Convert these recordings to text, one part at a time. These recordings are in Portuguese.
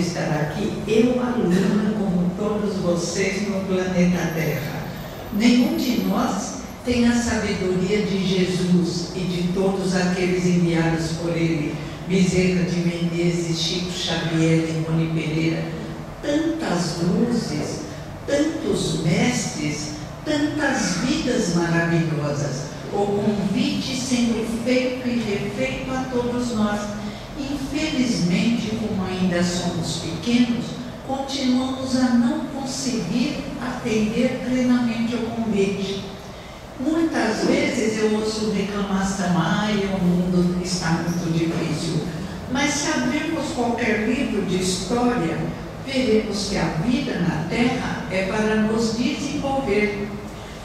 estar aqui, eu aluna como todos vocês no planeta Terra. Nenhum de nós tem a sabedoria de Jesus e de todos aqueles enviados por ele, Bezerra de Menezes, Chico Xavier, Limone Pereira, tantas luzes, tantos mestres, tantas vidas maravilhosas. O convite sendo feito e refeito a todos nós. Infelizmente, como ainda somos pequenos, continuamos a não conseguir atender plenamente ao convite. Muitas vezes eu ouço reclamação, ai, o mundo está muito difícil. Mas se abrirmos qualquer livro de história, veremos que a vida na Terra é para nos desenvolver,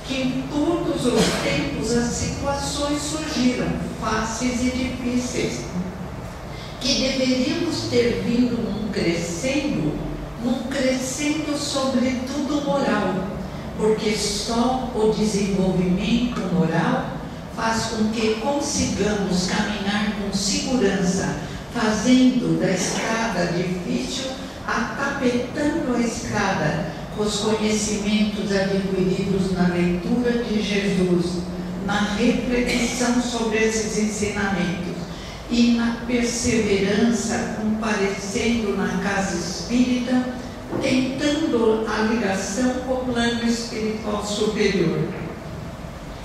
que em todos os tempos as situações surgiram, fáceis e difíceis, que deveríamos ter vindo num crescendo, num crescendo sobretudo moral, porque só o desenvolvimento moral faz com que consigamos caminhar com segurança, fazendo da estrada difícil atapetando a escada com os conhecimentos adquiridos na leitura de Jesus, na reflexão sobre esses ensinamentos e na perseverança comparecendo na casa espírita, tentando a ligação com o plano espiritual superior.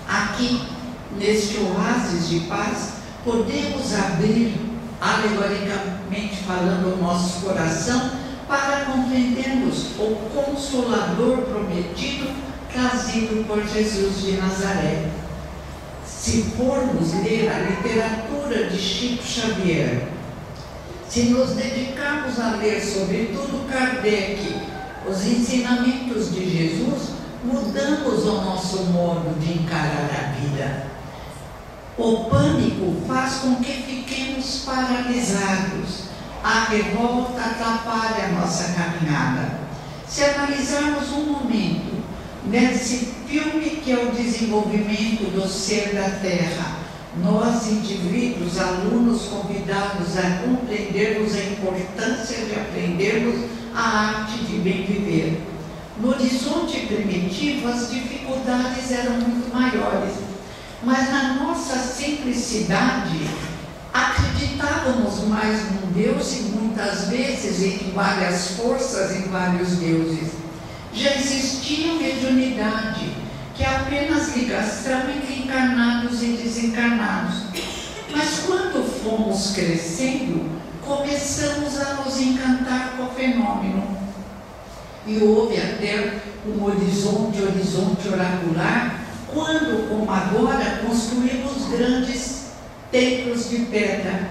Aqui, neste oásis de paz, podemos abrir, alegoricamente falando, o nosso coração para compreendermos o Consolador prometido trazido por Jesus de Nazaré. Se formos ler a literatura de Chico Xavier, se nos dedicarmos a ler, sobretudo Kardec, os ensinamentos de Jesus, mudamos o nosso modo de encarar a vida. O pânico faz com que fiquemos paralisados a revolta atrapalha a nossa caminhada. Se analisarmos um momento nesse filme que é o desenvolvimento do ser da Terra, nós, indivíduos, alunos convidados a compreendermos a importância de aprendermos a arte de bem viver. No horizonte primitivo, as dificuldades eram muito maiores, mas na nossa simplicidade, acreditávamos mais num Deus e muitas vezes em várias forças, em vários deuses. Já existia mediunidade, que é apenas ligação entre encarnados e desencarnados. Mas quando fomos crescendo, começamos a nos encantar com o fenômeno. E houve até um horizonte, horizonte oracular, quando, como agora, construímos grandes templos de pedra.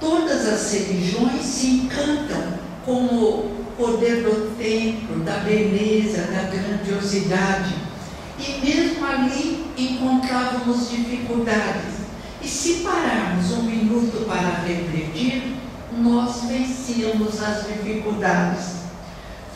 Todas as religiões se encantam com o poder do templo, da beleza, da grandiosidade. E mesmo ali encontrávamos dificuldades. E se pararmos um minuto para refletir, nós vencíamos as dificuldades.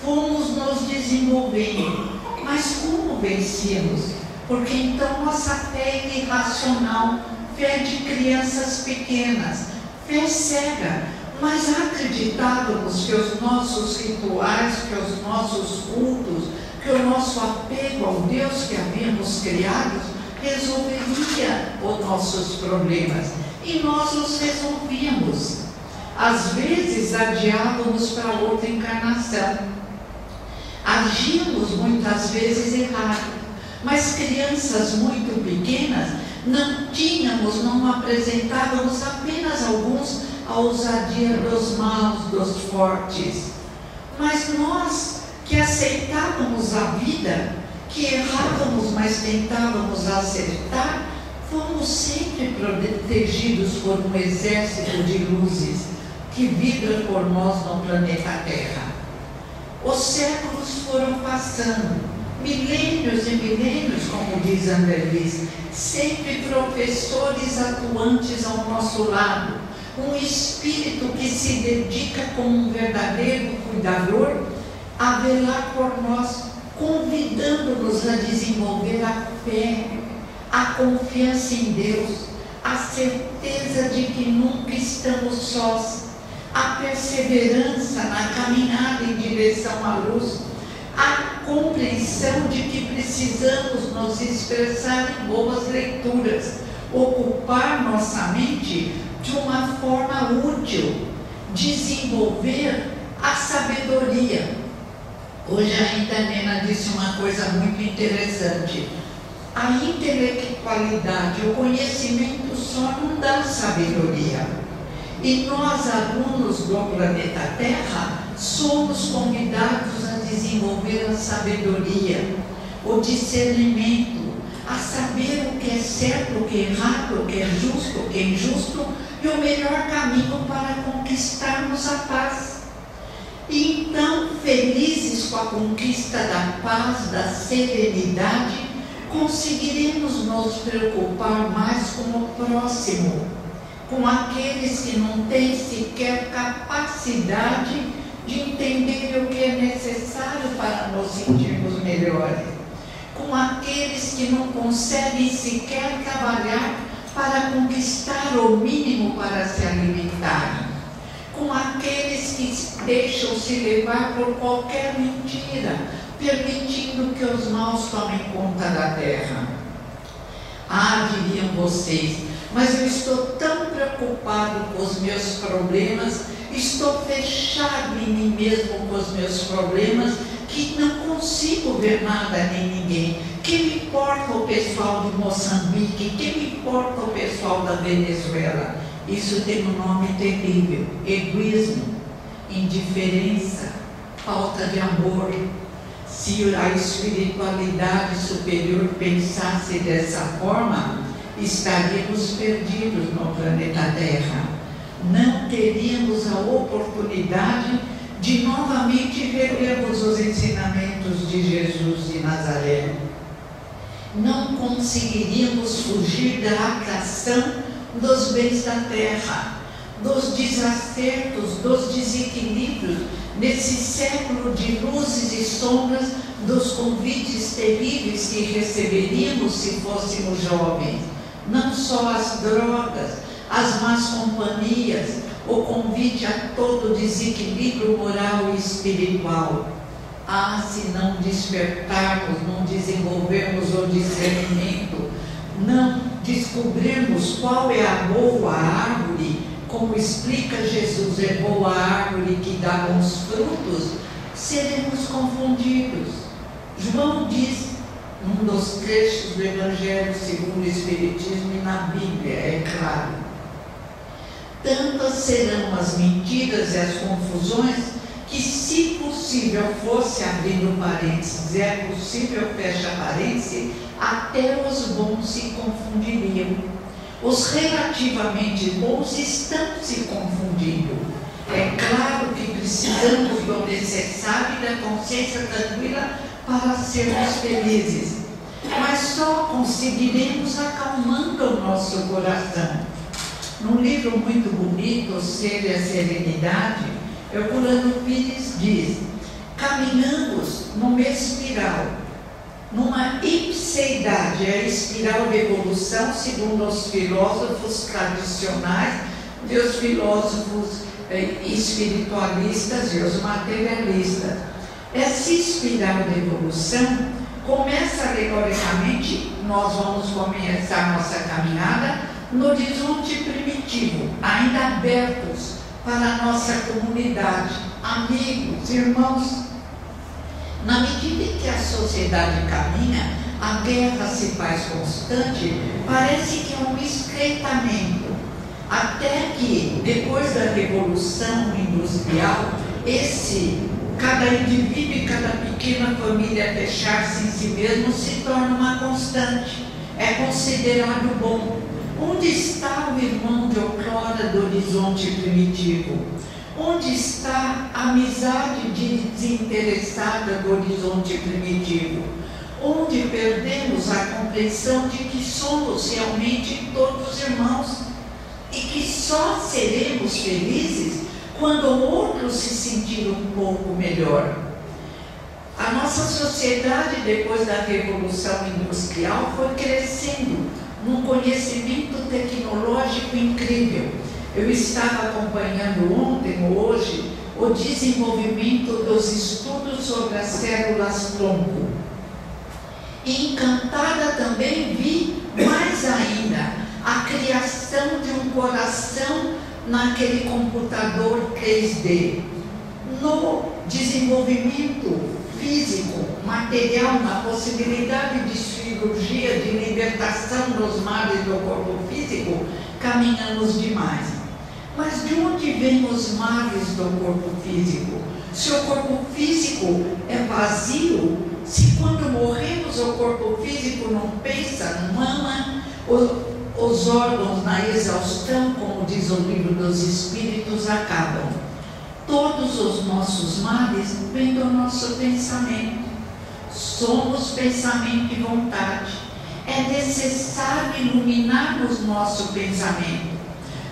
Fomos nos desenvolvendo. Mas como vencíamos? Porque então nossa fé irracional fé de crianças pequenas, fé cega, mas acreditávamos que os nossos rituais, que os nossos cultos, que o nosso apego ao Deus que havíamos criado resolveria os nossos problemas. E nós os resolvíamos. Às vezes adiávamos para outra encarnação. Agíamos muitas vezes errado. Mas crianças muito pequenas não tínhamos, não apresentávamos apenas alguns a ousadia dos maus, dos fortes. Mas nós que aceitávamos a vida, que errávamos, mas tentávamos acertar, fomos sempre protegidos por um exército de luzes que vibra por nós no planeta Terra. Os séculos foram passando milênios e milênios, como diz Anderlis, sempre professores atuantes ao nosso lado, um espírito que se dedica como um verdadeiro cuidador a velar por nós, convidando-nos a desenvolver a fé, a confiança em Deus, a certeza de que nunca estamos sós, a perseverança na caminhada em direção à luz, a compreensão de que precisamos nos expressar em boas leituras, ocupar nossa mente de uma forma útil, desenvolver a sabedoria. Hoje a Nena disse uma coisa muito interessante. A intelectualidade, o conhecimento só não dá sabedoria. E nós, alunos do planeta Terra, somos convidados a desenvolver a sabedoria, o discernimento, a saber o que é certo, o que é errado, o que é justo, o que é injusto e o melhor caminho para conquistarmos a paz. E então, felizes com a conquista da paz, da serenidade, conseguiremos nos preocupar mais com o próximo, com aqueles que não têm sequer capacidade de entender o que é necessário para nos sentirmos melhores, com aqueles que não conseguem sequer trabalhar para conquistar o mínimo para se alimentarem, com aqueles que deixam se levar por qualquer mentira, permitindo que os maus tomem conta da terra. Ah, diriam vocês, mas eu estou tão preocupado com os meus problemas, estou fechado em mim mesmo com os meus problemas, que não consigo ver nada nem ninguém. Que me importa o pessoal de Moçambique? Que me importa o pessoal da Venezuela? Isso tem um nome terrível: egoísmo, indiferença, falta de amor. Se a espiritualidade superior pensasse dessa forma, estaríamos perdidos no planeta Terra. Não teríamos a oportunidade de novamente relermos os ensinamentos de Jesus de Nazaré. Não conseguiríamos fugir da atração dos bens da terra, dos desacertos, dos desequilíbrios, nesse século de luzes e sombras, dos convites terríveis que receberíamos se fôssemos jovens. Não só as drogas, as más companhias, o convite a todo desequilíbrio moral e espiritual. Ah, se não despertarmos, não desenvolvermos o discernimento, não descobrirmos qual é a boa árvore, como explica Jesus, é boa árvore que dá bons frutos, seremos confundidos. João diz, num dos trechos do Evangelho segundo o Espiritismo e na Bíblia, é claro, tantas serão as mentiras e as confusões que, se possível fosse, abrindo parênteses, é possível, fecha parênteses, até os bons se confundiriam. Os relativamente bons estão se confundindo. É claro que precisamos do necessário e da consciência tranquila para sermos felizes, mas só conseguiremos acalmando o nosso coração num livro muito bonito, Ser e a Serenidade, Herculano Pires diz: caminhamos numa espiral, numa ipseidade, a espiral de evolução, segundo os filósofos tradicionais e os filósofos eh, espiritualistas e os materialistas. Essa espiral de evolução começa alegoricamente, nós vamos começar nossa caminhada no horizonte primitivo, ainda abertos para a nossa comunidade, amigos, irmãos. Na medida em que a sociedade caminha, a guerra se faz constante, parece que é um estreitamento, até que, depois da Revolução Industrial, esse, cada indivíduo e cada pequena família fechar-se em si mesmo se torna uma constante, é considerado bom. Onde está o irmão de outrora do horizonte primitivo? Onde está a amizade desinteressada do horizonte primitivo? Onde perdemos a compreensão de que somos realmente todos irmãos e que só seremos felizes quando o outro se sentir um pouco melhor. A nossa sociedade, depois da Revolução Industrial, foi crescendo num conhecimento tecnológico incrível. Eu estava acompanhando ontem ou hoje o desenvolvimento dos estudos sobre as células tronco. E encantada também vi mais ainda a criação de um coração naquele computador 3D. No desenvolvimento físico, material, na possibilidade de cirurgia, de libertação dos males do corpo físico, caminhamos demais. Mas de onde vêm os males do corpo físico? Se o corpo físico é vazio, se quando morremos o corpo físico não pensa, não ama, os órgãos na exaustão, como diz o livro dos Espíritos, acabam. Todos os nossos males vêm do nosso pensamento. Somos pensamento e vontade. É necessário iluminarmos nosso pensamento.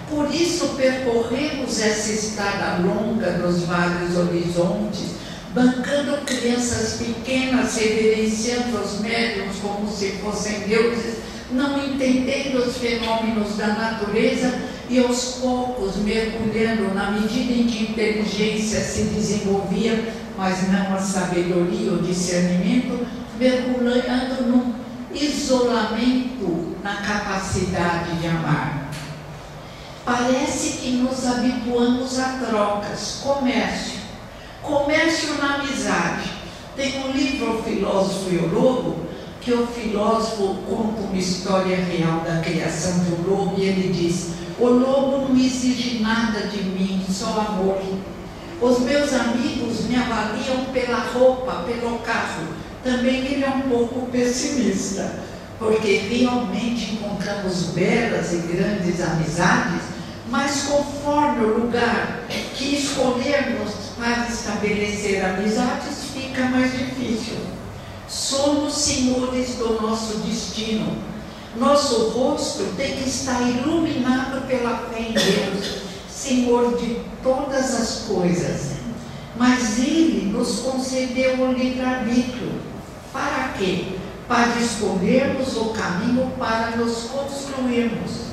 Por isso percorremos essa estrada longa dos vários horizontes, bancando crianças pequenas, reverenciando os médiums como se fossem deuses, não entendendo os fenômenos da natureza e aos poucos mergulhando na medida em que inteligência se desenvolvia, mas não a sabedoria, o discernimento, mergulhando num isolamento na capacidade de amar. Parece que nos habituamos a trocas, comércio, comércio na amizade. Tem um livro, Filósofo e o Lobo, que o filósofo conta uma história real da criação um lobo e ele diz: O lobo não exige nada de mim, só amor. Os meus amigos me avaliam pela roupa, pelo carro. Também ele é um pouco pessimista, porque realmente encontramos belas e grandes amizades, mas conforme o lugar que escolhermos para estabelecer amizades, fica mais difícil. Somos senhores do nosso destino. Nosso rosto tem que estar iluminado pela fé em Deus, Senhor de todas as coisas. Mas Ele nos concedeu o livre-arbítrio. Para quê? Para escolhermos o caminho para nos construirmos.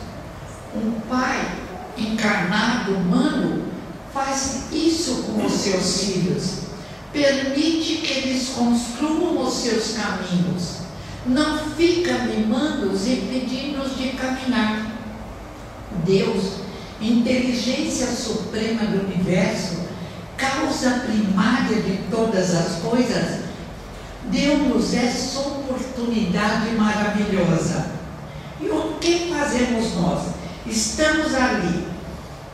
Um pai encarnado, humano, faz isso com os seus filhos permite que eles construam os seus caminhos, não fica mimando-os e pedindo-os de caminhar. Deus, inteligência suprema do universo, causa primária de todas as coisas, deu-nos essa oportunidade maravilhosa. E o que fazemos nós? Estamos ali,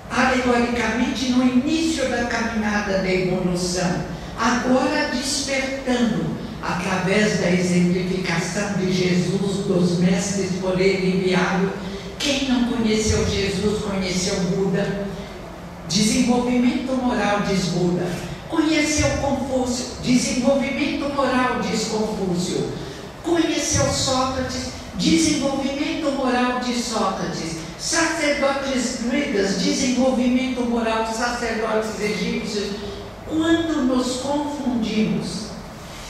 alegoricamente, no início da caminhada da evolução agora despertando, através da exemplificação de Jesus, dos mestres por ele enviado. Quem não conheceu Jesus, conheceu Buda. Desenvolvimento moral, diz Buda. Conheceu Confúcio, desenvolvimento moral, diz Confúcio. Conheceu Sócrates, desenvolvimento moral, diz Sócrates. Sacerdotes druidas, desenvolvimento moral, sacerdotes egípcios quando nos confundimos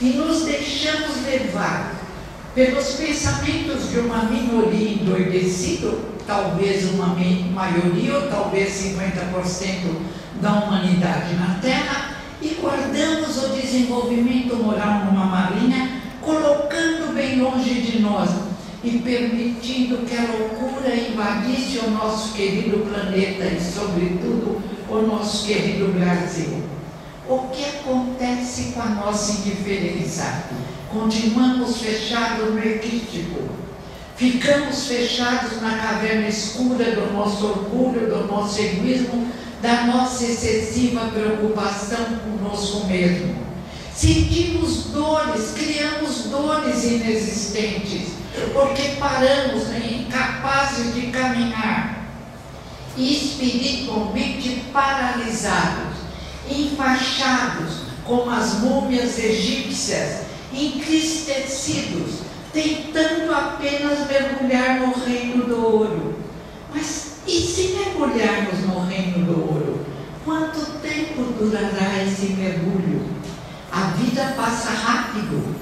e nos deixamos levar pelos pensamentos de uma minoria endoidecida, talvez uma maioria ou talvez 50% da humanidade na Terra, e guardamos o desenvolvimento moral numa marinha, colocando bem longe de nós e permitindo que a loucura invadisse o nosso querido planeta e, sobretudo, o nosso querido Brasil. O que acontece com a nossa indiferença? Continuamos fechados no equístico. Ficamos fechados na caverna escura do nosso orgulho, do nosso egoísmo, da nossa excessiva preocupação conosco mesmo. Sentimos dores, criamos dores inexistentes, porque paramos incapazes de caminhar espiritualmente paralisados enfaixados como as múmias egípcias, entristecidos, tentando apenas mergulhar no reino do ouro. Mas e se mergulharmos no reino do ouro? Quanto tempo durará esse mergulho? A vida passa rápido.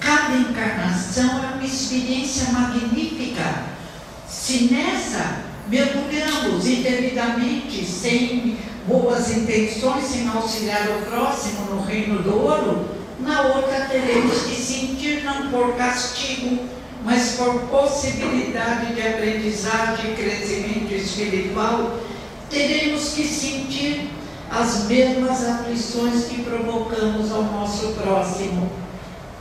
Cada encarnação é uma experiência magnífica. Se nessa mergulhamos indevidamente, sem boas intenções, sem auxiliar o próximo no reino do ouro, na outra teremos que sentir não por castigo, mas por possibilidade de aprendizagem e crescimento espiritual, teremos que sentir as mesmas aflições que provocamos ao nosso próximo.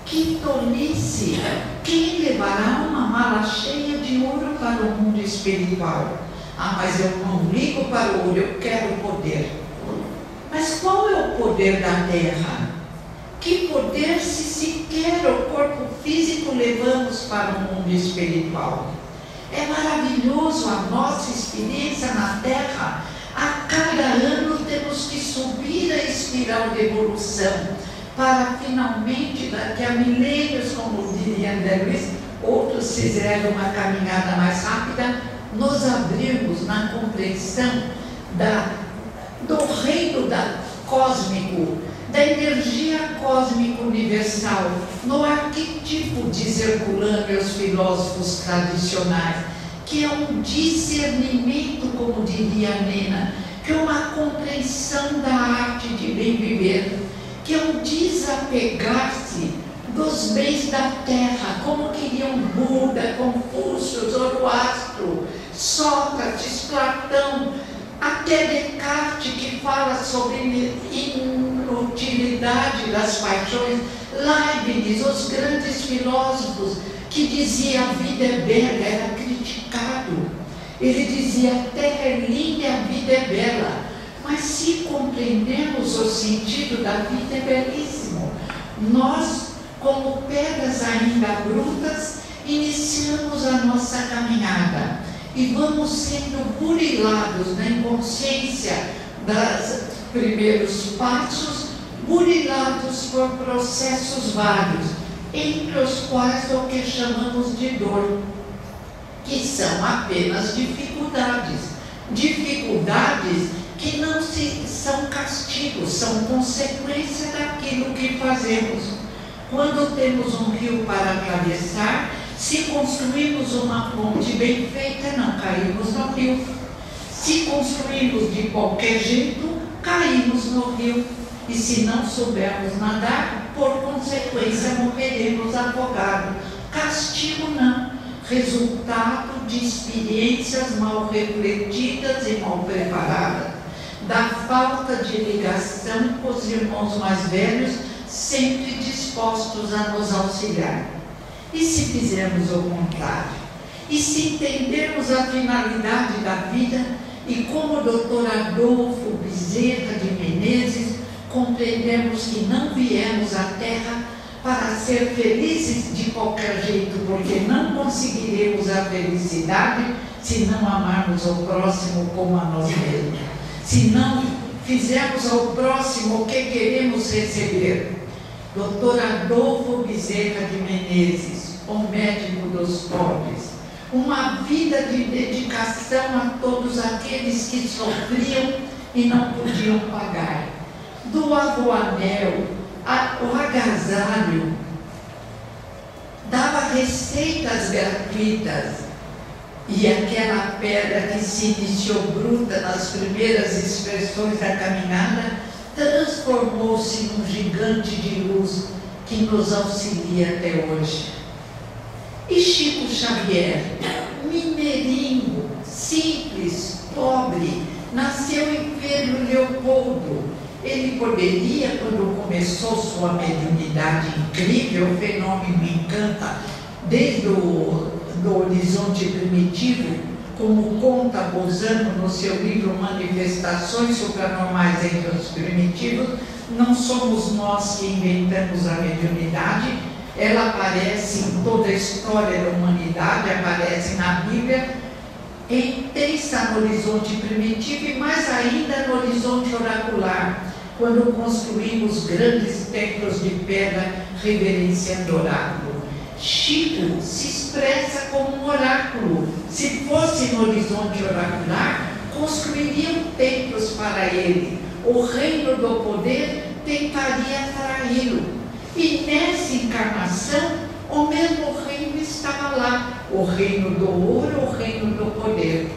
Que tolice! Quem levará uma mala cheia de ouro para o mundo espiritual? Ah, mas eu não ligo para o ouro, eu quero poder. Mas qual é o poder da terra? Que poder se sequer o corpo físico levamos para o mundo espiritual? É maravilhoso a nossa experiência na terra a cada ano temos que subir a espiral de evolução para finalmente, daqui a milênios, como diria André Luiz, outros fizeram uma caminhada mais rápida, nos abrirmos na compreensão da, do reino da, cósmico, da energia cósmica universal, no arquetipo de Herculano e os filósofos tradicionais que é um discernimento, como diria Nena, que é uma compreensão da arte de bem viver, que é um desapegar-se dos bens da terra, como queriam Buda, Confúcio, Zoroastro, Sócrates, Platão, até Descartes, que fala sobre inutilidade das paixões, Leibniz, os grandes filósofos que dizia a vida é bela, era criticado. Ele dizia a terra é linda a vida é bela. Mas se compreendemos o sentido da vida é belíssimo. Nós, como pedras ainda brutas, iniciamos a nossa caminhada e vamos sendo burilados na inconsciência dos primeiros passos, burilados por processos vários entre os quais o que chamamos de dor, que são apenas dificuldades. Dificuldades que não se, são castigos, são consequência daquilo que fazemos. Quando temos um rio para atravessar, se construímos uma ponte bem feita, não caímos no rio. Se construímos de qualquer jeito, caímos no rio. E se não soubermos nadar, por consequência morreremos afogados. Castigo não, resultado de experiências mal refletidas e mal preparadas, da falta de ligação com os irmãos mais velhos, sempre dispostos a nos auxiliar. E se fizermos o contrário? E se entendermos a finalidade da vida e como o doutor Adolfo Bezerra de Menezes compreendemos que não viemos à Terra para ser felizes de qualquer jeito, porque não conseguiremos a felicidade se não amarmos o próximo como a nós mesmos. Se não fizermos ao próximo o que queremos receber. Doutor Adolfo Bezerra de Menezes, o médico dos pobres, uma vida de dedicação a todos aqueles que sofriam e não podiam pagar doava o anel, a, o agasalho, dava receitas gratuitas. E aquela pedra que se iniciou bruta nas primeiras expressões da caminhada, transformou-se num gigante de luz que nos auxilia até hoje. E Chico Xavier, mineirinho, simples, pobre, nasceu em Pedro Leopoldo, ele poderia, quando começou sua mediunidade incrível, o fenômeno me encanta, desde o do horizonte primitivo, como conta Bozano no seu livro Manifestações Supranormais entre os Primitivos, não somos nós que inventamos a mediunidade, ela aparece em toda a história da humanidade, aparece na Bíblia, intensa no horizonte primitivo e mais ainda no horizonte oracular quando construímos grandes templos de pedra reverenciando oráculo. Chico se expressa como um oráculo. Se fosse no horizonte oracular, construiriam templos para ele. O reino do poder tentaria atraí-lo. E nessa encarnação, o mesmo reino estava lá: o reino do ouro, o reino do poder.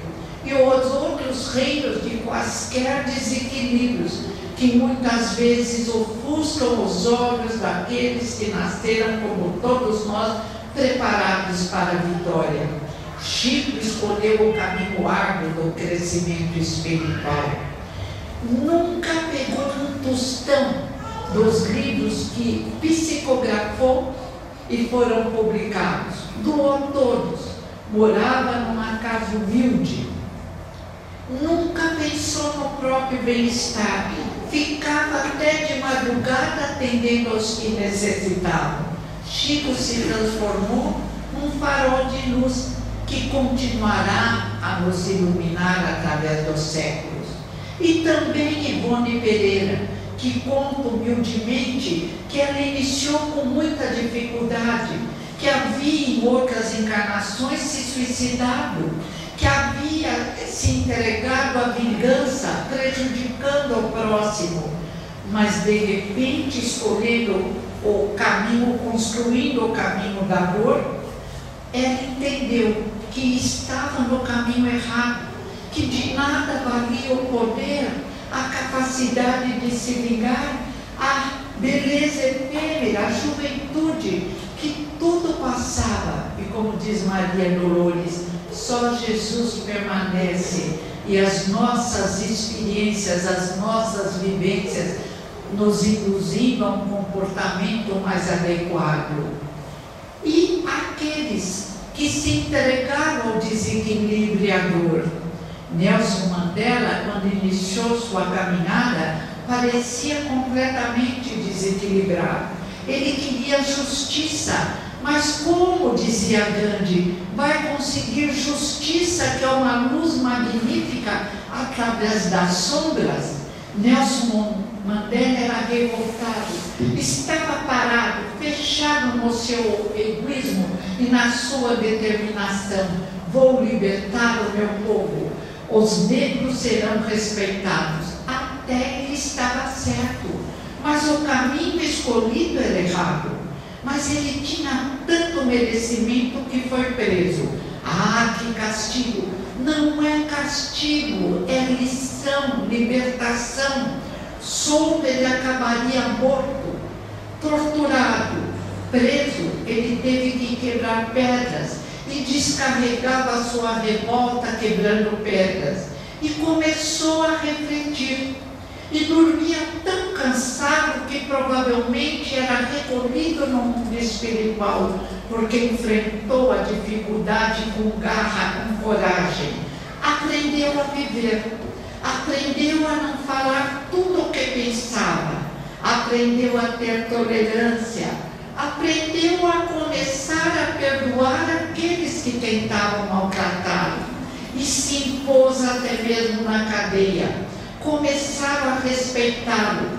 e os outros reinos de quaisquer desequilíbrios, que muitas vezes ofuscam os olhos daqueles que nasceram como todos nós, preparados para a vitória. Chico escolheu o caminho árduo do crescimento espiritual. Nunca pegou um tostão dos livros que psicografou e foram publicados. Doou todos. Morava numa casa humilde. Nunca pensou no próprio bem-estar. Ficava até de madrugada atendendo aos que necessitavam. Chico se transformou num farol de luz que continuará a nos iluminar através dos séculos. E também Ivone Pereira, que conta humildemente que ela iniciou com muita dificuldade, que havia em outras encarnações se suicidado, que havia se entregado à vingança, prejudicando o próximo, mas de repente escolhendo o caminho, construindo o caminho da dor, ela entendeu que estava no caminho errado, que de nada valia o poder, a capacidade de se ligar, a beleza efêmera, a juventude, que tudo passava. E como diz Maria Dolores, só Jesus permanece e as nossas experiências, as nossas vivências nos induzem a um comportamento mais adequado. E aqueles que se entregaram ao desequilíbrio e à dor. Nelson Mandela, quando iniciou sua caminhada, parecia completamente desequilibrado. Ele queria justiça, mas como, dizia Gandhi, vai conseguir justiça, que é uma luz magnífica, através das sombras? Nelson Mandela era revoltado, estava parado, fechado no seu egoísmo e na sua determinação. Vou libertar o meu povo, os negros serão respeitados. Até ele estava certo, mas o caminho escolhido era errado. Mas ele tinha tanto merecimento que foi preso. Ah, que castigo! Não é castigo, é lição, libertação solto ele acabaria morto, torturado, preso, ele teve que quebrar pedras e descarregava sua revolta quebrando pedras. E começou a refletir. E dormia tão cansado que provavelmente era recolhido no mundo espiritual, porque enfrentou a dificuldade com garra, com coragem. Aprendeu a viver aprendeu a não falar tudo o que pensava, aprendeu a ter tolerância, aprendeu a começar a perdoar aqueles que tentavam maltratá-lo e se impôs até mesmo na cadeia. Começaram a respeitá-lo,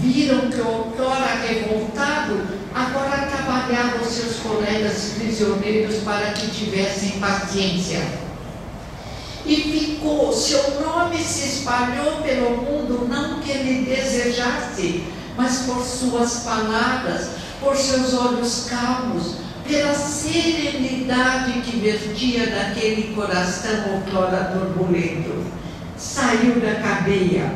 viram que outrora revoltado, agora trabalhava os seus colegas prisioneiros para que tivessem paciência e ficou, seu nome se espalhou pelo mundo, não que ele desejasse, mas por suas palavras, por seus olhos calmos, pela serenidade que vertia daquele coração outrora turbulento. Saiu da cadeia,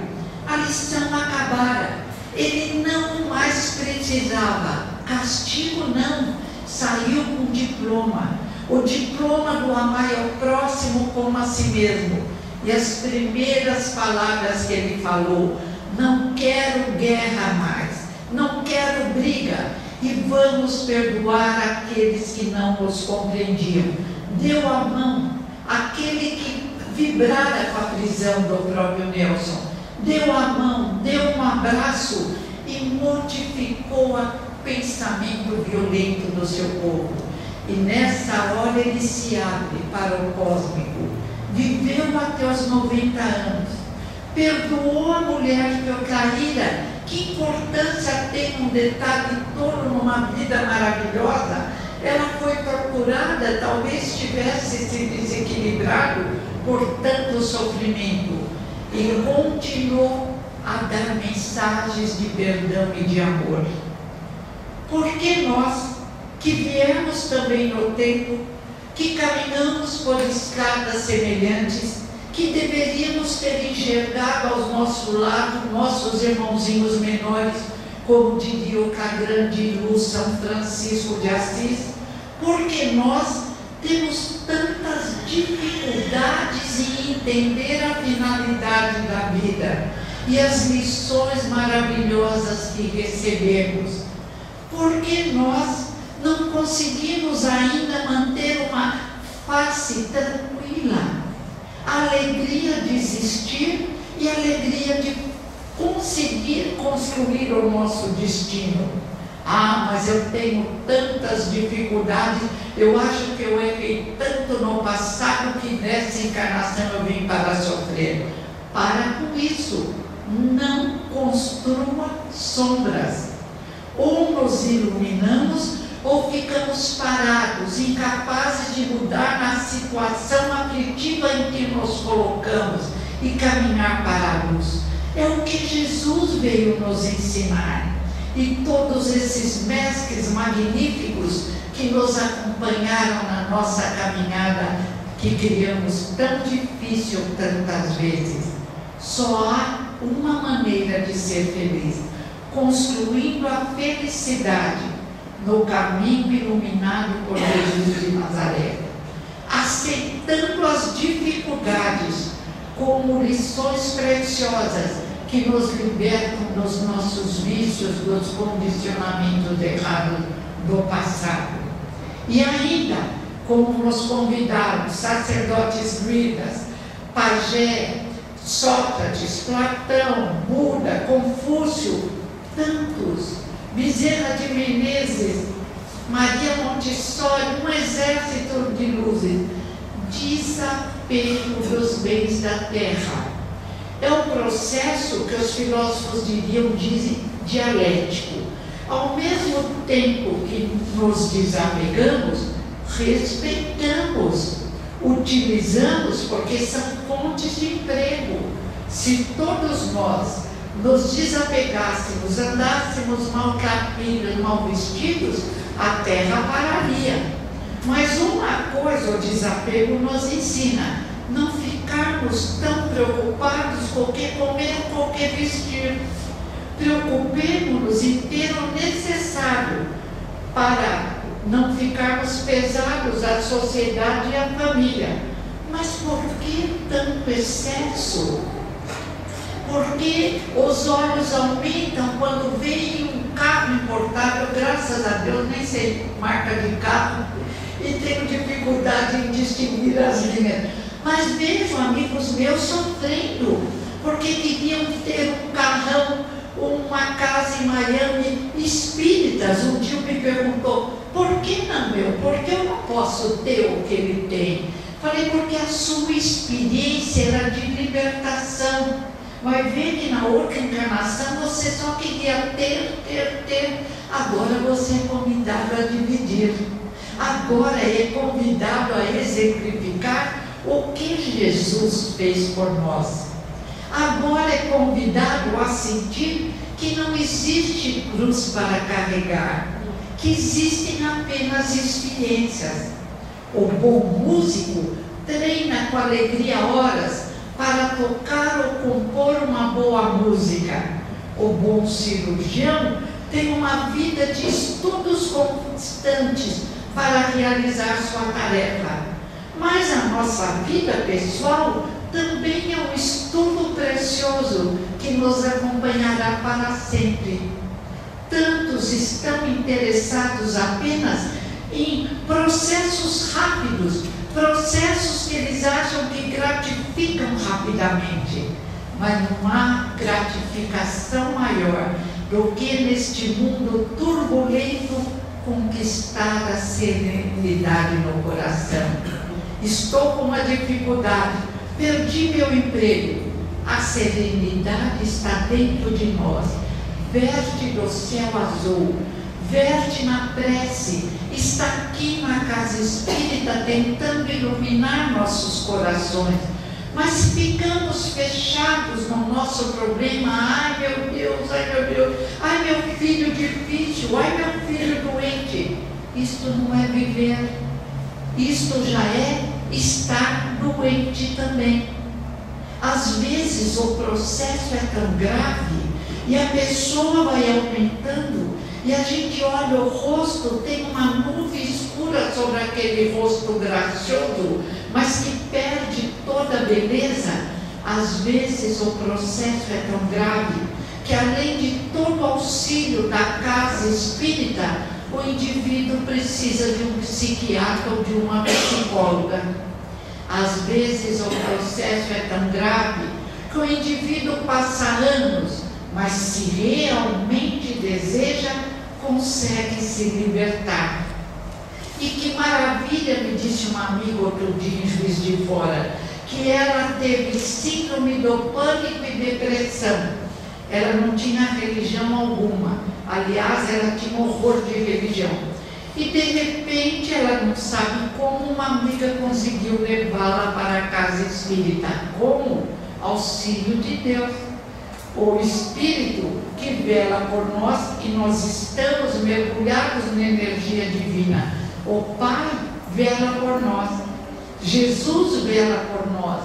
a lição acabara, ele não mais precisava, castigo não, saiu com diploma. O diploma do amar ao próximo como a si mesmo. E as primeiras palavras que ele falou: não quero guerra mais, não quero briga, e vamos perdoar aqueles que não nos compreendiam. Deu a mão àquele que vibrara com a prisão do próprio Nelson, deu a mão, deu um abraço e mortificou o pensamento violento do seu povo. E nessa hora ele se abre para o cósmico. Viveu até os 90 anos. Perdoou a mulher que o traíra. Que importância tem um detalhe todo numa vida maravilhosa? Ela foi torturada, talvez tivesse se desequilibrado por tanto sofrimento. E continuou a dar mensagens de perdão e de amor. Porque nós que viemos também no tempo, que caminhamos por estradas semelhantes, que deveríamos ter enxergado aos nossos lados nossos irmãozinhos menores, como diria o grande luz São Francisco de Assis, porque nós temos tantas dificuldades em entender a finalidade da vida e as lições maravilhosas que recebemos, porque nós não conseguimos ainda manter uma face tranquila, alegria de existir e alegria de conseguir construir o nosso destino. Ah, mas eu tenho tantas dificuldades, eu acho que eu errei tanto no passado que nessa encarnação eu vim para sofrer. Para com isso, não construa sombras. Ou nos iluminamos ou ficamos parados, incapazes de mudar na situação aflitiva em que nos colocamos e caminhar para a luz. É o que Jesus veio nos ensinar. E todos esses mestres magníficos que nos acompanharam na nossa caminhada, que criamos tão difícil tantas vezes. Só há uma maneira de ser feliz, construindo a felicidade no caminho iluminado por Jesus de Nazaré, aceitando as dificuldades como lições preciosas que nos libertam dos nossos vícios, dos condicionamentos errados do passado. E ainda, como nos convidaram sacerdotes druidas, pajé, Sócrates, Platão, Buda, Confúcio, tantos Bezerra de Menezes, Maria Montessori, um exército de luzes. Desapego dos bens da terra. É um processo que os filósofos diriam dialético. Ao mesmo tempo que nos desapegamos, respeitamos, utilizamos porque são fontes de emprego. Se todos nós nos desapegássemos, andássemos mal maltrapilhos, mal vestidos, a terra pararia. Mas uma coisa o desapego nos ensina: não ficarmos tão preocupados com o que comer ou com o que vestir. Preocupemos-nos em ter o necessário para não ficarmos pesados à sociedade e à família. Mas por que tanto excesso? Porque os olhos aumentam quando vem um carro importado, graças a Deus, nem sei marca de carro, e tenho dificuldade em distinguir as linhas. Mas vejo amigos meus sofrendo, porque queriam ter um carrão, uma casa em Miami, espíritas. Um dia me perguntou, por que não eu? Porque eu não posso ter o que ele tem? Falei, porque a sua experiência era de libertação vai ver que na outra encarnação você só queria ter, ter, ter. Agora você é convidado a dividir. Agora é convidado a exemplificar o que Jesus fez por nós. Agora é convidado a sentir que não existe cruz para carregar, que existem apenas experiências. O bom músico treina com alegria horas para tocar ou compor uma boa música. O bom cirurgião tem uma vida de estudos constantes para realizar sua tarefa. Mas a nossa vida pessoal também é um estudo precioso que nos acompanhará para sempre. Tantos estão interessados apenas em processos rápidos processos que eles acham que gratificam rapidamente, mas não há gratificação maior do que neste mundo turbulento conquistar a serenidade no coração. Estou com uma dificuldade, perdi meu emprego. A serenidade está dentro de nós, verte do céu azul, verte na prece, está aqui na casa espírita tentando iluminar nossos corações. Mas ficamos fechados no nosso problema. Ai meu Deus, ai meu Deus, ai meu filho difícil, ai meu filho doente. Isto não é viver, isto já é estar doente também. Às vezes o processo é tão grave e a pessoa vai aumentando e a gente olha o rosto, tem uma nuvem escura sobre aquele rosto gracioso, mas que perde toda a beleza. Às vezes o processo é tão grave que além de todo o auxílio da casa espírita, o indivíduo precisa de um psiquiatra ou de uma psicóloga. Às vezes o processo é tão grave que o indivíduo passa anos, mas se realmente deseja, consegue se libertar. E que maravilha, me disse uma amiga outro dia em Juiz de Fora, que ela teve síndrome do pânico e depressão. Ela não tinha religião alguma. Aliás, ela tinha horror de religião. E de repente ela não sabe como uma amiga conseguiu levá-la para a casa espírita. Como? Auxílio de Deus. O Espírito que vela por nós e nós estamos mergulhados na energia divina. O Pai vela por nós. Jesus vela por nós.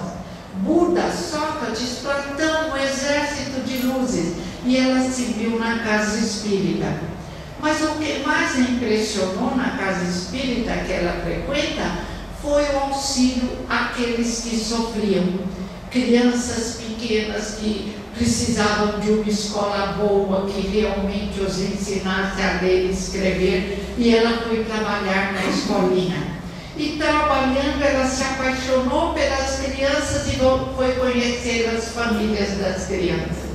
Buda, Sócrates, Platão, um exército de luzes. E ela se viu na casa espírita. Mas o que mais impressionou na casa espírita que ela frequenta foi o auxílio àqueles que sofriam. Crianças pequenas que precisavam de uma escola boa, que realmente os ensinasse a ler e escrever, e ela foi trabalhar na escolinha. E trabalhando, ela se apaixonou pelas crianças e foi conhecer as famílias das crianças.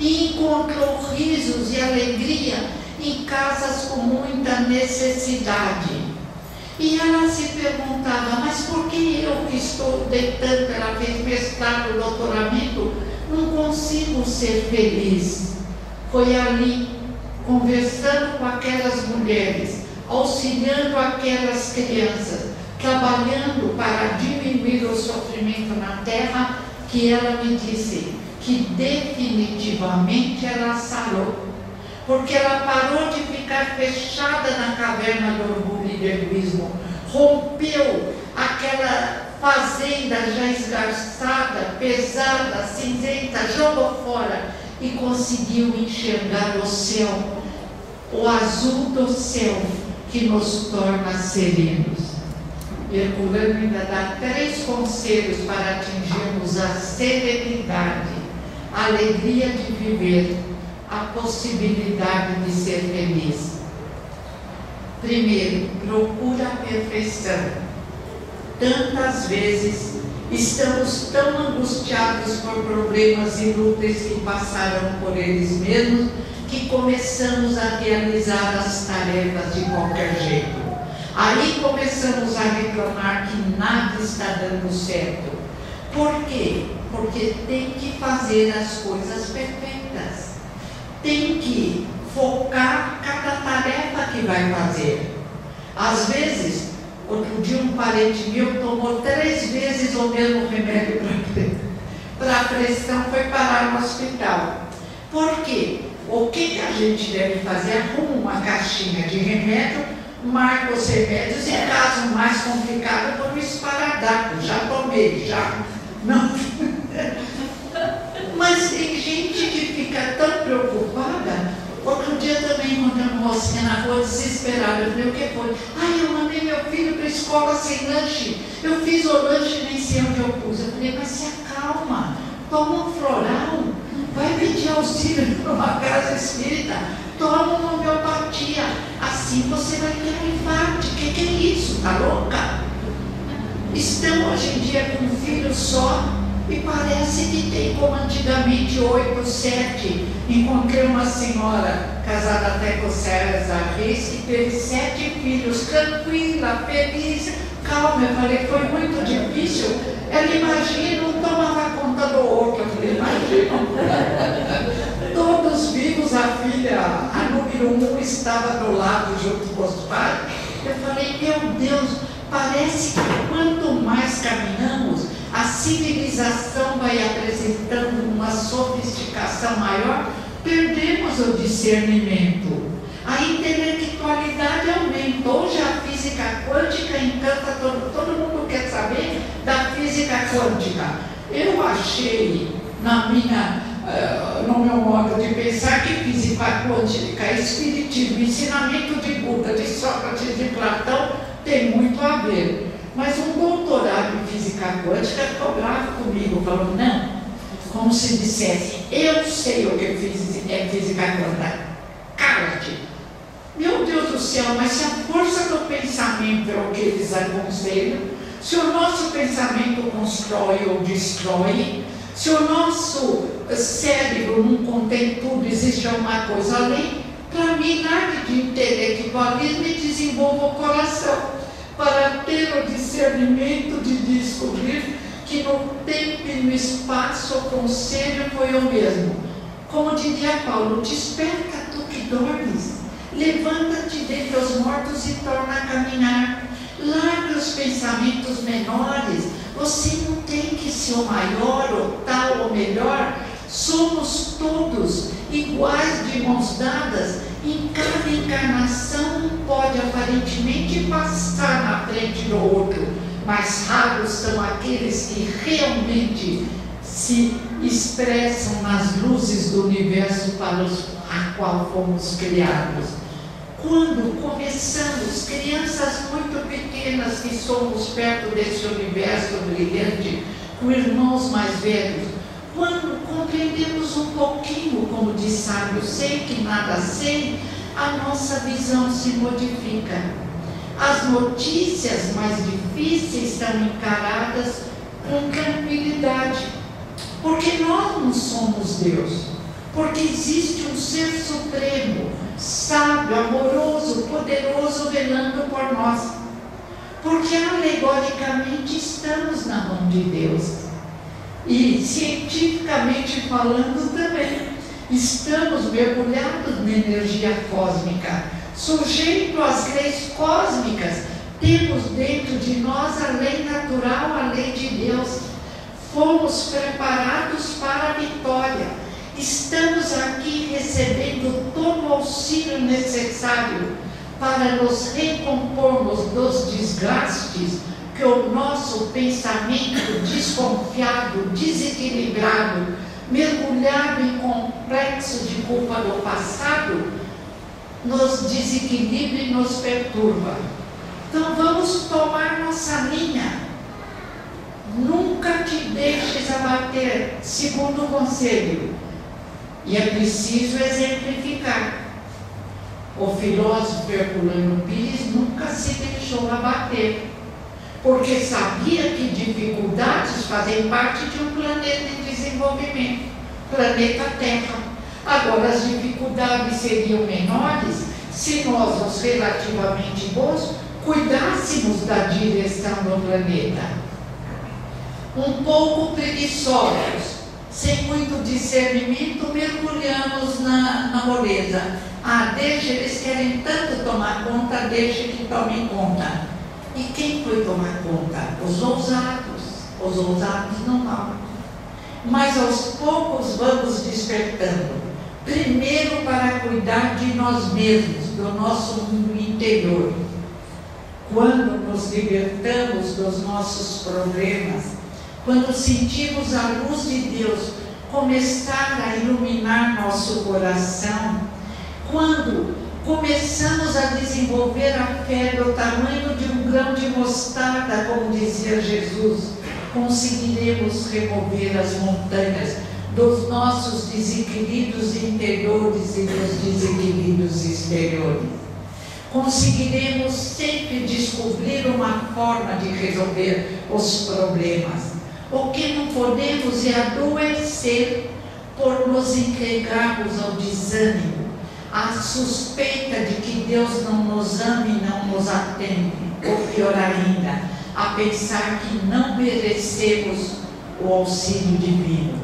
E encontrou risos e alegria em casas com muita necessidade. E ela se perguntava, mas por que eu que estou tentando, ela fez mestrado, doutoramento, não consigo ser feliz? Foi ali, conversando com aquelas mulheres, auxiliando aquelas crianças, trabalhando para diminuir o sofrimento na terra, que ela me disse que definitivamente ela sarou porque ela parou de ficar fechada na caverna do orgulho e do egoísmo, rompeu aquela fazenda já esgarçada, pesada, cinzenta, jogou fora e conseguiu enxergar o céu, o azul do céu que nos torna serenos. Herculano ainda dá três conselhos para atingirmos a serenidade, a alegria de viver a possibilidade de ser feliz. Primeiro, procura a perfeição. Tantas vezes estamos tão angustiados por problemas inúteis que passaram por eles mesmos que começamos a realizar as tarefas de qualquer jeito. Aí começamos a reclamar que nada está dando certo. Por quê? Porque tem que fazer as coisas perfeitas tem que focar cada tarefa que vai fazer. Às vezes, outro dia um parente meu tomou três vezes o mesmo remédio para a pressão, foi parar no hospital. Por quê? O que, que a gente deve fazer? Arruma uma caixinha de remédio, marca os remédios e caso mais complicado, eu tomo esparadrapo, já tomei, já. Não. Mas tem gente que fica tão preocupada. Outro dia também encontrei uma mocinha na rua desesperada. Eu falei, o que foi? Ai, meu filho para a escola sem lanche. Eu fiz o lanche nem sei onde eu pus. Eu falei, mas se acalma, toma um floral, vai pedir auxílio para uma casa espírita, toma uma homeopatia. Assim você vai ter um infarto. O que, que é isso? Tá louca? Estão hoje em dia com um filho só e parece que tem como antigamente oito, sete. Encontrei uma senhora casada até com César Reis que teve sete filhos, tranquila, feliz, calma. Eu falei, foi muito difícil. Ela imagina, um tomava conta do outro. Eu falei, imagina. Todos vivos, a filha, a número um, estava do lado junto com os pais. Eu falei, meu Deus, parece que quanto mais caminhamos, a civilização vai apresentando uma sofisticação maior, perdemos o discernimento. A intelectualidade aumenta. Hoje a física quântica encanta todo, todo mundo quer saber da física quântica. Eu achei, na minha, uh, no meu modo de pensar, que física quântica, espiritismo, ensinamento de Buda, de Sócrates, de Platão, tem muito a ver. Mas um doutorado em física quântica ficou bravo comigo, falou, não, como se dissesse, eu sei o que é física quântica, cala-te. Meu Deus do céu, mas se a força do pensamento é o que eles aconselham, se o nosso pensamento constrói ou destrói, se o nosso cérebro não contém tudo, existe alguma coisa além, para mim nada de intelectualismo e desenvolva o coração para ter o discernimento de descobrir que no tempo e no espaço o conselho foi o mesmo. Como diria Paulo, desperta tu que dormes, levanta-te dentre os mortos e torna a caminhar. Larga os pensamentos menores, você não tem que ser o maior, ou tal, ou melhor. Somos todos iguais de mãos dadas em cada encarnação um pode aparentemente passar na frente do outro, mas raros são aqueles que realmente se expressam nas luzes do universo para os, a qual fomos criados. Quando começamos, crianças muito pequenas que somos perto desse universo brilhante, com irmãos mais velhos, quando compreendemos um pouquinho, como diz sábio, sei que nada sei, a nossa visão se modifica. As notícias mais difíceis são encaradas com tranquilidade, porque nós não somos Deus, porque existe um ser supremo, sábio, amoroso, poderoso, velando por nós. Porque alegoricamente estamos na mão de Deus e cientificamente falando também, estamos mergulhados na energia cósmica, sujeito às leis cósmicas, temos dentro de nós a lei natural, a lei de Deus. Fomos preparados para a vitória. Estamos aqui recebendo todo o auxílio necessário para nos recompormos dos desgastes que o nosso pensamento desconfiado, desequilibrado, mergulhado em complexo de culpa do passado, nos desequilibra e nos perturba. Então vamos tomar nossa linha. Nunca te deixes abater, segundo o conselho. E é preciso exemplificar. O filósofo Herculano Pires nunca se deixou abater porque sabia que dificuldades fazem parte de um planeta em desenvolvimento, planeta Terra. Agora, as dificuldades seriam menores se nós, os relativamente bons, cuidássemos da direção do planeta. Um pouco preguiçosos, sem muito discernimento, mergulhamos na, na moleza. Ah, deixa, eles querem tanto tomar conta, deixa que tomem conta. E quem foi tomar conta? Os ousados. Os ousados não vão. Mas aos poucos vamos despertando. Primeiro para cuidar de nós mesmos, do nosso mundo interior. Quando nos libertamos dos nossos problemas, quando sentimos a luz de Deus começar a iluminar nosso coração, quando começamos a desenvolver a fé do tamanho de um grão de mostarda, como dizia Jesus, conseguiremos remover as montanhas dos nossos desequilíbrios interiores e dos desequilíbrios exteriores. Conseguiremos sempre descobrir uma forma de resolver os problemas. O que não podemos é adoecer por nos entregarmos ao desânimo a suspeita de que Deus não nos ama e não nos atende, ou pior ainda, a pensar que não merecemos o auxílio divino.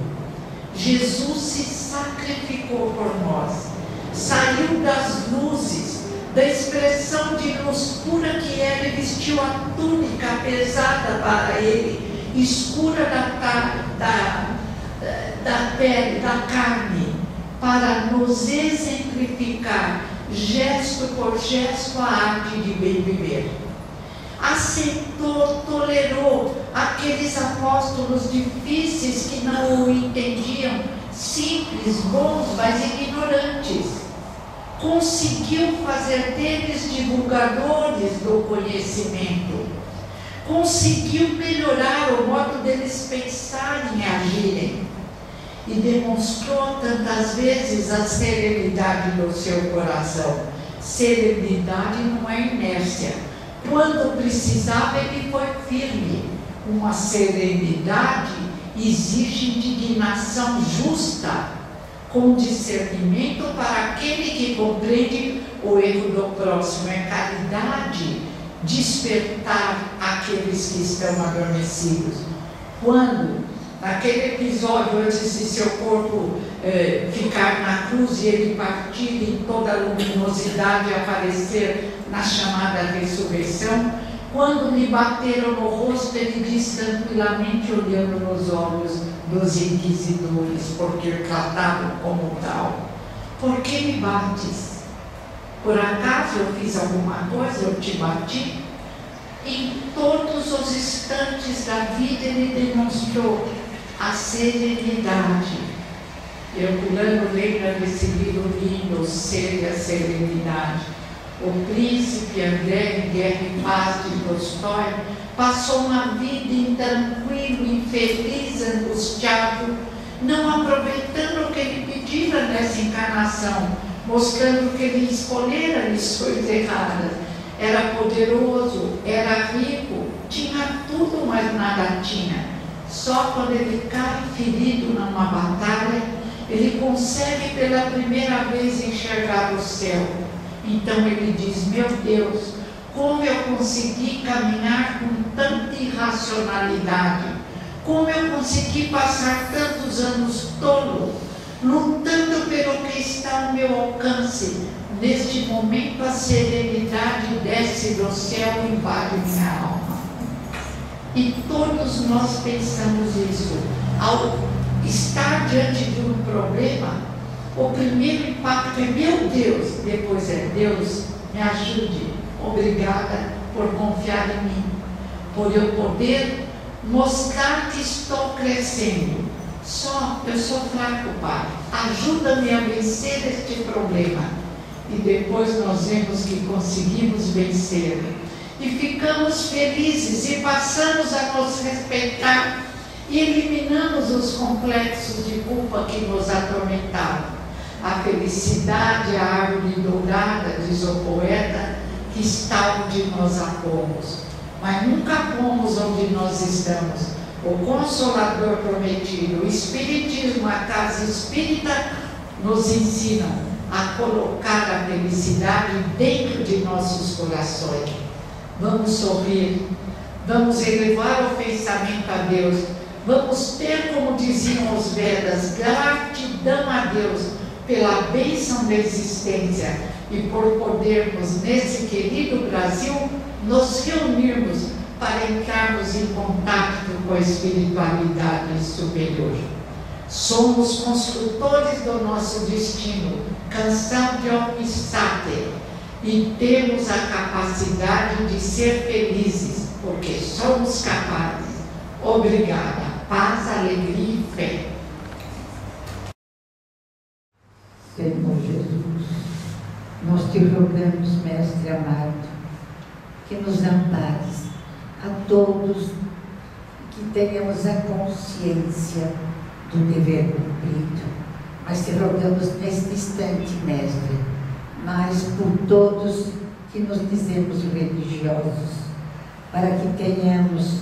Jesus se sacrificou por nós, saiu das luzes, da expressão de luz pura que era e vestiu a túnica pesada para ele, escura da, da, da pele, da carne para nos exemplificar, gesto por gesto, a arte de bem viver. Aceitou, tolerou aqueles apóstolos difíceis que não o entendiam, simples, bons, mas ignorantes. Conseguiu fazer deles divulgadores do conhecimento. Conseguiu melhorar o modo deles pensarem e agirem. E demonstrou tantas vezes a serenidade do seu coração. Serenidade não é inércia. Quando precisava, ele foi firme uma serenidade exige indignação justa, com discernimento para aquele que compreende o erro do próximo. É caridade despertar aqueles que estão adormecidos. Quando, naquele episódio, antes de seu corpo eh, ficar na cruz e ele partir em toda a luminosidade aparecer na chamada ressurreição, quando me bateram no rosto, ele disse tranquilamente, olhando nos olhos dos inquisidores, porque tratavam como tal: Por que me bates? Por acaso eu fiz alguma coisa, eu te bati? Em todos os instantes da vida, ele demonstrou a serenidade. Herculano lembra desse livro lindo, Ser e a Serenidade o príncipe André Guerra e Paz de Tolstói, passou uma vida intranquilo, infeliz, angustiado, não aproveitando o que ele pedira nessa encarnação, mostrando que ele escolhera lições erradas. Era poderoso, era rico, tinha tudo, mas nada tinha. Só quando ele cai ferido numa batalha, ele consegue pela primeira vez enxergar o céu então ele diz: Meu Deus, como eu consegui caminhar com tanta irracionalidade? Como eu consegui passar tantos anos tolo, lutando pelo que está ao meu alcance? Neste momento, a serenidade desce do céu e invade minha alma. E todos nós pensamos isso. Ao estar diante de um problema, o primeiro impacto é meu Deus, depois é Deus, me ajude, obrigada por confiar em mim, por eu poder mostrar que estou crescendo. Só eu sou fraco, Pai. Ajuda-me a vencer este problema. E depois nós vemos que conseguimos vencer. E ficamos felizes e passamos a nos respeitar e eliminamos os complexos de culpa que nos atormentavam. A felicidade, a árvore dourada, diz o poeta, que está onde nós a pomos. Mas nunca pomos onde nós estamos. O Consolador prometido, o Espiritismo, a casa espírita, nos ensinam a colocar a felicidade dentro de nossos corações. Vamos sorrir, vamos elevar o pensamento a Deus, vamos ter, como diziam os Vedas, gratidão a Deus pela bênção da existência e por podermos, nesse querido Brasil, nos reunirmos para entrarmos em contato com a espiritualidade superior. Somos construtores do nosso destino, canção de Almissate, e temos a capacidade de ser felizes, porque somos capazes. Obrigada. Paz, alegria e fé. Senhor Jesus, nós te rogamos, Mestre amado, que nos ampares a todos que tenhamos a consciência do dever cumprido. Mas te rogamos neste instante, Mestre, mas por todos que nos dizemos religiosos, para que tenhamos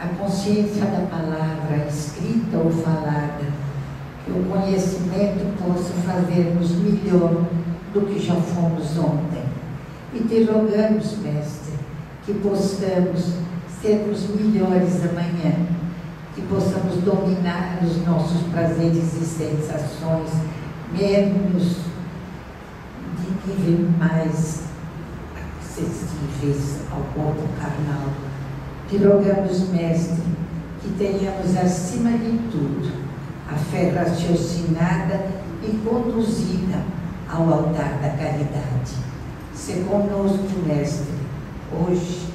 a consciência da palavra escrita ou falada que o conhecimento possa fazermos melhor do que já fomos ontem. E te rogamos, Mestre, que possamos sermos melhores amanhã, que possamos dominar os nossos prazeres e sensações, menos de nível mais acessíveis ao corpo carnal. Te rogamos, Mestre, que tenhamos acima de tudo a fé raciocinada e conduzida ao altar da caridade. Se conosco, Mestre, hoje